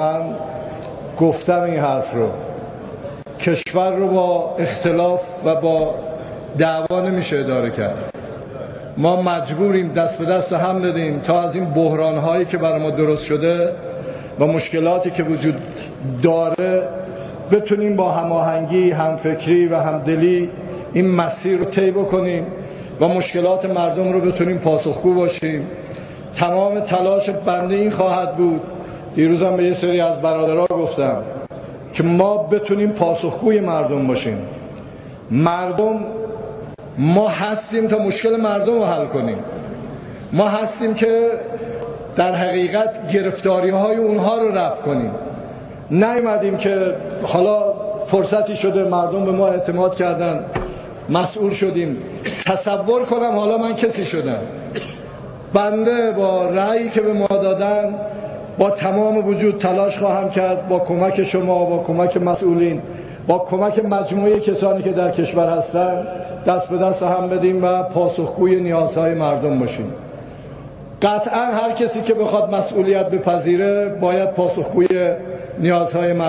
من گفتم این حرف رو. کشور رو با اختلاف و با دعوا نمیشه اداره کرد. ما مجبوریم دست به دست هم بدیم تا از این بحران هایی که برای ما درست شده و مشکلاتی که وجود داره بتونیم با هماهنگی همفکری و همدلی این مسیر رو طی بکنیم و مشکلات مردم رو بتونیم پاسخگو باشیم. تمام تلاش بنده این خواهد بود. دیروزم به یه سری از برادرها گفتم که ما بتونیم پاسخگوی مردم باشیم. مردم ما هستیم تا مشکل مردم رو حل کنیم. ما هستیم که در حقیقت گرفتاری های اونها رو رفع کنیم. نیومدیم که حالا فرصتی شده مردم به ما اعتماد کردن. مسئول شدیم. تصور کنم حالا من کسی شدم. بنده با رأیی که به ما دادن با تمام وجود تلاش خواهم کرد با کمک شما با کمک مسئولین با کمک مجموعه کسانی که در کشور هستند دست به دست هم بدیم و پاسخگوی نیازهای مردم باشیم. قطعا هر کسی که بخواد مسئولیت بپذیره باید پاسخگوی نیازهای مردم